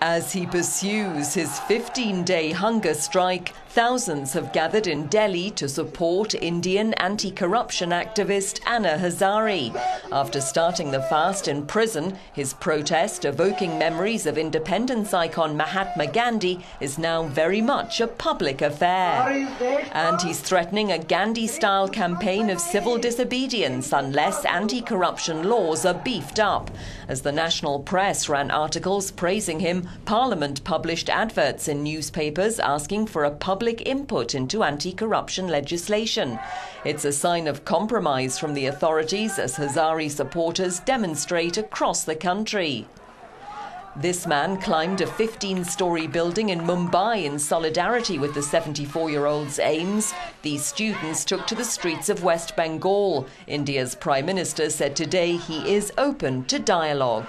As he pursues his 15 day hunger strike, thousands have gathered in Delhi to support Indian anti corruption activist Anna Hazare. After starting the fast in prison, his protest, evoking memories of independence icon Mahatma Gandhi, is now very much a public affair. And he's threatening a Gandhi style campaign of civil disobedience unless anti corruption laws are beefed up. As the national press ran articles praising him Parliament published adverts in newspapers asking for a public input into anti corruption legislation. It's a sign of compromise from the authorities as Hazare supporters demonstrate across the country. This man climbed a 15 story building in Mumbai in solidarity with the 74 year old's aims. These students took to the streets of West Bengal. India's Prime Minister said today he is open to dialogue.